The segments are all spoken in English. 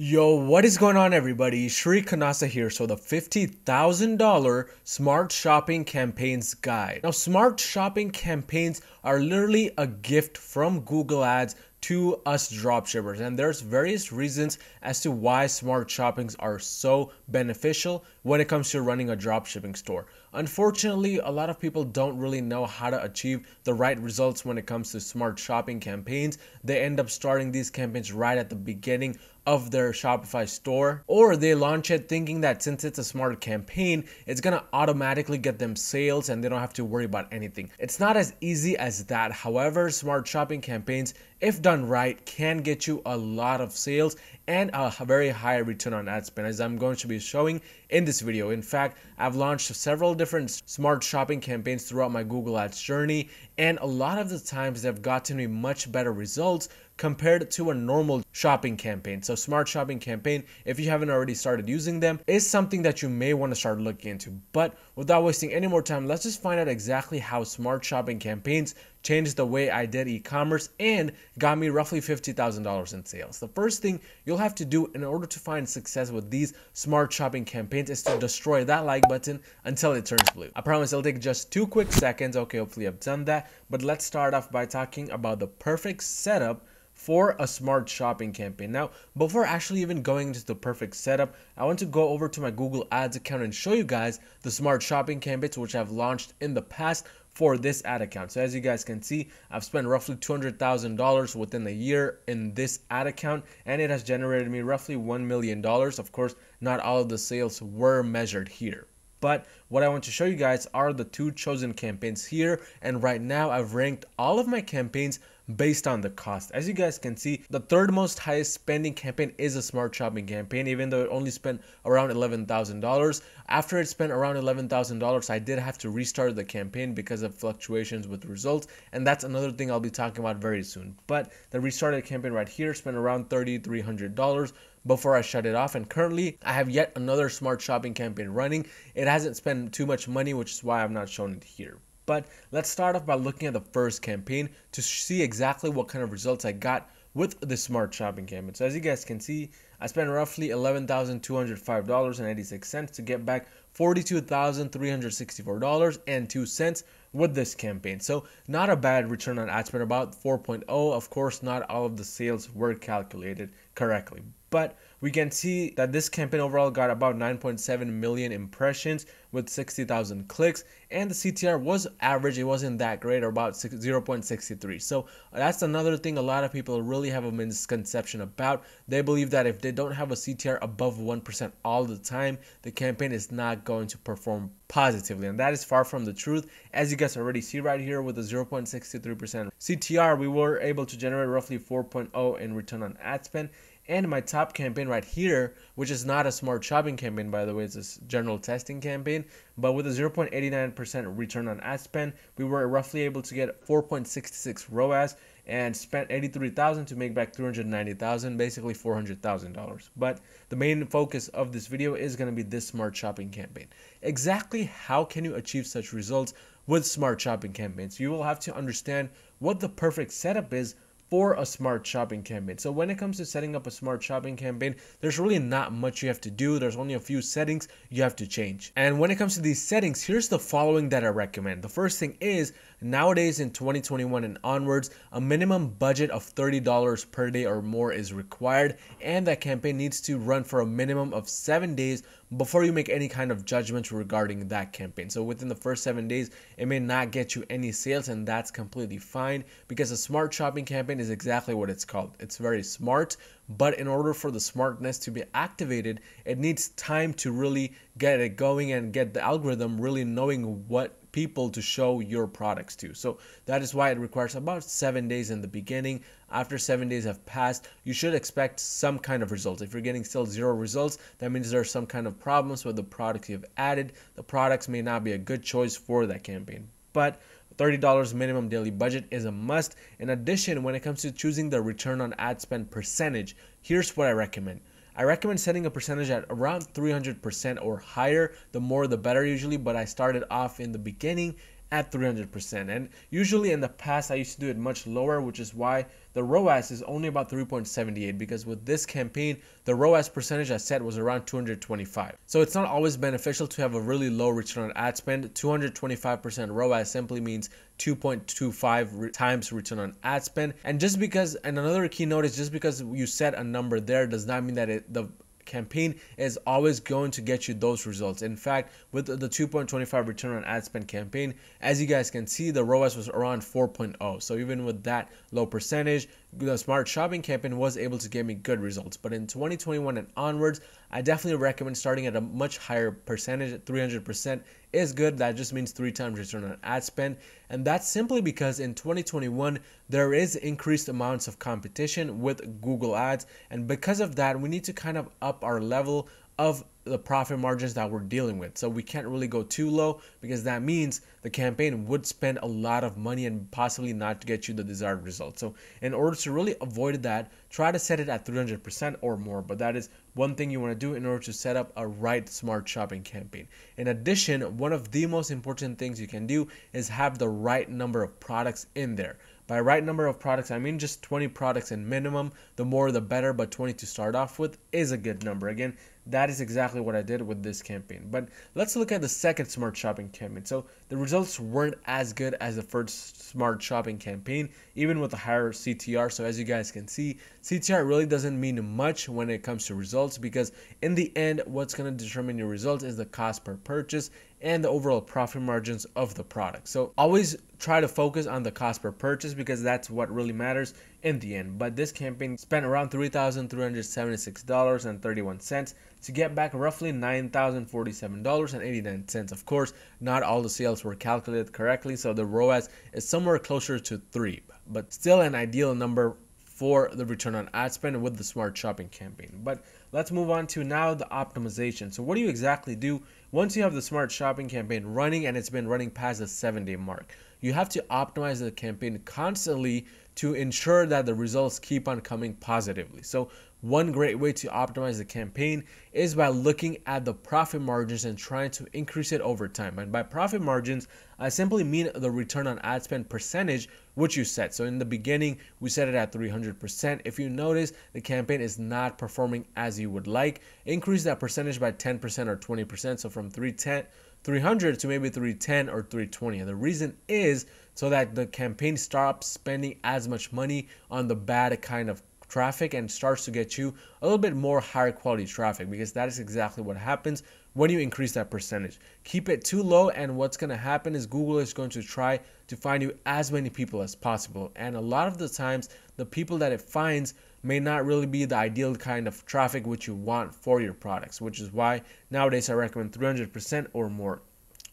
Yo, what is going on everybody? Shri Kanase here. So the $50,000 Smart Shopping Campaigns Guide. Now Smart Shopping Campaigns are literally a gift from Google Ads to us dropshippers and there's various reasons as to why smart shoppings are so beneficial when it comes to running a dropshipping store. Unfortunately, a lot of people don't really know how to achieve the right results when it comes to smart shopping campaigns. They end up starting these campaigns right at the beginning of their Shopify store, or they launch it thinking that since it's a smart campaign, it's gonna automatically get them sales and they don't have to worry about anything. It's not as easy as that. However, smart shopping campaigns, if done right, can get you a lot of sales and a very high return on ad spend as I'm going to be showing in this video. In fact, I've launched several different smart shopping campaigns throughout my Google Ads journey and a lot of the times they've gotten me much better results compared to a normal shopping campaign. So smart shopping campaign, if you haven't already started using them, is something that you may want to start looking into. But without wasting any more time, let's just find out exactly how smart shopping campaigns changed the way I did e-commerce and got me roughly $50,000 in sales. The first thing you'll have to do in order to find success with these smart shopping campaigns is to destroy that like button until it turns blue. I promise it'll take just two quick seconds. Okay, hopefully I've done that. But let's start off by talking about the perfect setup for a smart shopping campaign. Now, before actually even going into the perfect setup, I want to go over to my Google Ads account and show you guys the smart shopping campaigns which I've launched in the past for this ad account. So as you guys can see, I've spent roughly $200,000 within a year in this ad account and it has generated me roughly $1 million. Of course, not all of the sales were measured here. But what I want to show you guys are the two chosen campaigns here. And right now I've ranked all of my campaigns based on the cost. As you guys can see, the third most highest spending campaign is a smart shopping campaign, even though it only spent around $11,000. After it spent around $11,000, I did have to restart the campaign because of fluctuations with results. And that's another thing I'll be talking about very soon. But the restarted campaign right here spent around $3,300 before I shut it off. And currently, I have yet another smart shopping campaign running. It hasn't spent too much money, which is why I'm not showing it here. But let's start off by looking at the first campaign to see exactly what kind of results I got with the smart shopping campaign. So as you guys can see, I spent roughly $11,205.86 to get back $42,364.02 with this campaign. So not a bad return on ad spend, about 4.0. Of course, not all of the sales were calculated correctly, but we can see that this campaign overall got about 9.7 million impressions with 60,000 clicks and the CTR was average it wasn't that great or about 0.63 so that's another thing a lot of people really have a misconception about they believe that if they don't have a CTR above 1% all the time the campaign is not going to perform positively and that is far from the truth. As you guys already see right here with a 0.63% CTR we were able to generate roughly 4.0 in return on ad spend. And my top campaign right here, which is not a smart shopping campaign, by the way, it's a general testing campaign, but with a 0.89% return on ad spend, we were roughly able to get 4.66 ROAS and spent 83,000 to make back 390,000, basically $400,000. But the main focus of this video is going to be this smart shopping campaign. Exactly how can you achieve such results with smart shopping campaigns? You will have to understand what the perfect setup is for a smart shopping campaign. So when it comes to setting up a smart shopping campaign, there's really not much you have to do. There's only a few settings you have to change. And when it comes to these settings, here's the following that I recommend. The first thing is nowadays in 2021 and onwards, a minimum budget of $30 per day or more is required and that campaign needs to run for a minimum of 7 days before you make any kind of judgment regarding that campaign. So within the first 7 days, it may not get you any sales and that's completely fine because a smart shopping campaign is exactly what it's called. It's very smart, but in order for the smartness to be activated, it needs time to really get it going and get the algorithm really knowing what people to show your products to. So that is why it requires about seven days in the beginning. After seven days have passed, you should expect some kind of results. If you're getting still zero results, that means there are some kind of problems with the products you've added. The products may not be a good choice for that campaign. But $30 minimum daily budget is a must. In addition, when it comes to choosing the return on ad spend percentage, here's what I recommend. I recommend setting a percentage at around 300% or higher. The more the better usually, but I started off in the beginning at 300%. And usually in the past, I used to do it much lower, which is why the ROAS is only about 3.78 because with this campaign, the ROAS percentage I set was around 225. So it's not always beneficial to have a really low return on ad spend. 225% ROAS simply means 2.25 times return on ad spend. And just because, and another key note is just because you set a number there does not mean that it, the campaign is always going to get you those results. In fact, with the 2.25 return on ad spend campaign, as you guys can see, the ROAS was around 4.0. So even with that low percentage, the smart shopping campaign was able to give me good results. But in 2021 and onwards, I definitely recommend starting at a much higher percentage. 300% is good. That just means three times return on ad spend. And that's simply because in 2021, there is increased amounts of competition with Google Ads. And because of that, we need to kind of up our level of the profit margins that we're dealing with. So we can't really go too low because that means the campaign would spend a lot of money and possibly not get you the desired result. So in order to really avoid that, try to set it at 300% or more. But that is one thing you want to do in order to set up a right smart shopping campaign. In addition, one of the most important things you can do is have the right number of products in there. By right number of products, I mean just 20 products in minimum. The more the better, but 20 to start off with is a good number. Again, that is exactly what I did with this campaign. But let's look at the second smart shopping campaign. So the results weren't as good as the first smart shopping campaign, even with a higher CTR. So as you guys can see, CTR really doesn't mean much when it comes to results because in the end, what's going to determine your results is the cost per purchase and the overall profit margins of the product. So always try to focus on the cost per purchase because that's what really matters in the end. But this campaign spent around $3,376.31 to get back roughly $9,047.89. Of course, not all the sales were calculated correctly, so the ROAS is somewhere closer to 3, but still an ideal number for the return on ad spend with the smart shopping campaign. But let's move on to now the optimization. So what do you exactly do once you have the smart shopping campaign running and it's been running past the 7 day mark? You have to optimize the campaign constantly to ensure that the results keep on coming positively. So one great way to optimize the campaign is by looking at the profit margins and trying to increase it over time. And by profit margins, I simply mean the return on ad spend percentage which you set. So in the beginning, we set it at 300%. If you notice the campaign is not performing as you would like, increase that percentage by 10% or 20%. So from 310 300 to maybe 310 or 320. And the reason is so that the campaign stops spending as much money on the bad kind of traffic and starts to get you a little bit more higher quality traffic because that is exactly what happens when you increase that percentage. Keep it too low and what's going to happen is Google is going to try to find you as many people as possible. And a lot of the times the people that it finds may not really be the ideal kind of traffic which you want for your products, which is why nowadays I recommend 300% or more.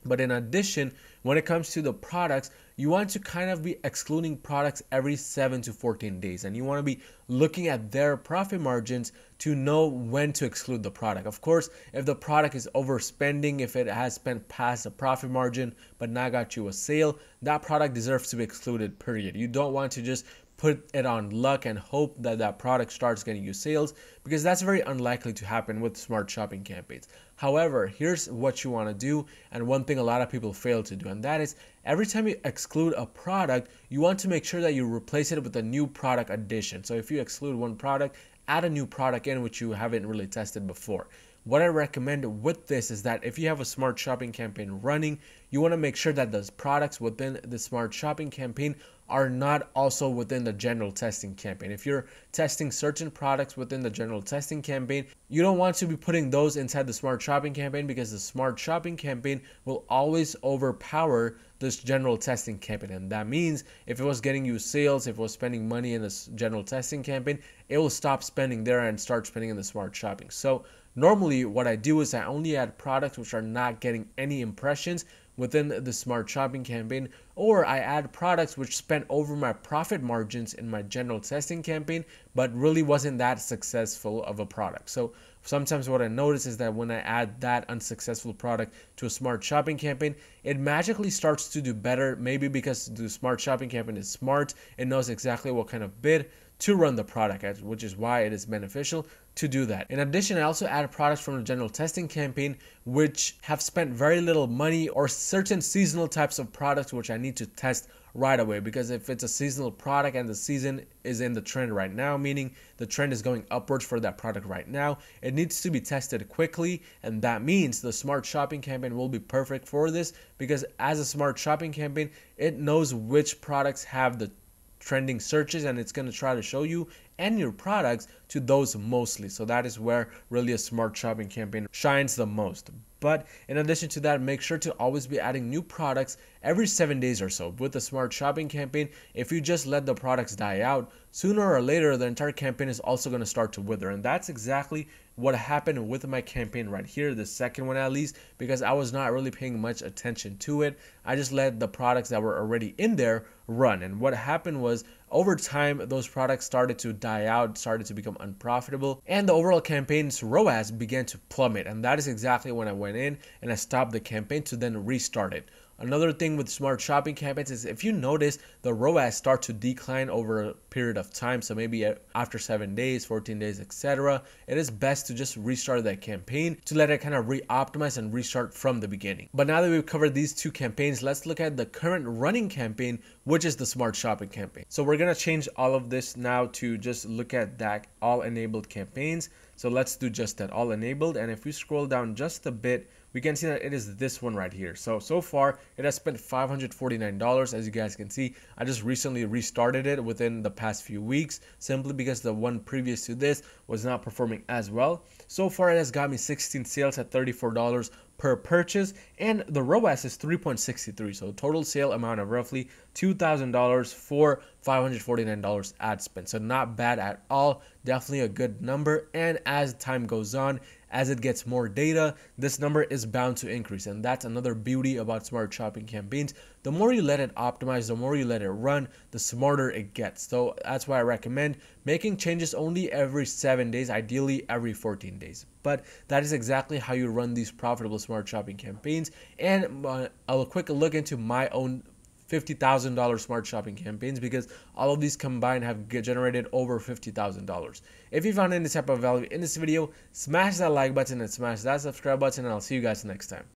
But in addition, when it comes to the products, you want to kind of be excluding products every 7 to 14 days and you want to be looking at their profit margins to know when to exclude the product. Of course, if the product is overspending, if it has spent past the profit margin but not got you a sale, that product deserves to be excluded, period. You don't want to just put it on luck and hope that that product starts getting you sales because that's very unlikely to happen with smart shopping campaigns. However, here's what you want to do and one thing a lot of people fail to do and that is every time you exclude a product, you want to make sure that you replace it with a new product addition. So if you exclude one product, add a new product in which you haven't really tested before. What I recommend with this is that if you have a smart shopping campaign running, you want to make sure that the products within the smart shopping campaign are not also within the general testing campaign. If you're testing certain products within the general testing campaign, you don't want to be putting those inside the smart shopping campaign because the smart shopping campaign will always overpower this general testing campaign. And that means if it was getting you sales, if it was spending money in this general testing campaign, it will stop spending there and start spending in the smart shopping. So normally what I do is I only add products which are not getting any impressions within the smart shopping campaign or I add products which spent over my profit margins in my general testing campaign but really wasn't that successful of a product. So sometimes what I notice is that when I add that unsuccessful product to a smart shopping campaign, it magically starts to do better maybe because the smart shopping campaign is smart, it knows exactly what kind of bid to run the product which is why it is beneficial to do that. In addition, I also added products from the general testing campaign which have spent very little money or certain seasonal types of products which I need to test right away because if it's a seasonal product and the season is in the trend right now meaning the trend is going upwards for that product right now it needs to be tested quickly and that means the smart shopping campaign will be perfect for this because as a smart shopping campaign it knows which products have the trending searches and it's going to try to show you and your products to those mostly. So that is where really a smart shopping campaign shines the most. But in addition to that, make sure to always be adding new products every seven days or so. With a smart shopping campaign, if you just let the products die out, sooner or later the entire campaign is also going to start to wither. And that's exactly what happened with my campaign right here, the second one at least, because I was not really paying much attention to it. I just let the products that were already in there run. And what happened was over time, those products started to die out, started to become unprofitable, and the overall campaign's ROAS began to plummet. And that is exactly when I went in and I stopped the campaign to then restart it. Another thing with smart shopping campaigns is if you notice the ROAS start to decline over a period of time, so maybe after 7 days, 14 days, etc., it is best to just restart that campaign to let it kind of re-optimize and restart from the beginning. But now that we've covered these two campaigns, let's look at the current running campaign, which is the smart shopping campaign. So we're going to change all of this now to just look at that all enabled campaigns. So let's do just that all enabled. And if we scroll down just a bit, we can see that it is this one right here. So, so far it has spent $549 as you guys can see. I just recently restarted it within the past few weeks simply because the one previous to this was not performing as well. So far it has got me 16 sales at $34 per purchase and the ROAS is 3.63 so total sale amount of roughly $2,000 for $549 ad spend so not bad at all definitely a good number and as time goes on as it gets more data this number is bound to increase. And that's another beauty about smart shopping campaigns. The more you let it optimize the more you let it run the smarter it gets. So that's why I recommend making changes only every 7 days ideally every 14 days. But that is exactly how you run these profitable smart shopping campaigns. And uh, a quick look into my own $50,000 smart shopping campaigns because all of these combined have generated over $50,000. If you found any type of value in this video, smash that like button and smash that subscribe button and I'll see you guys next time.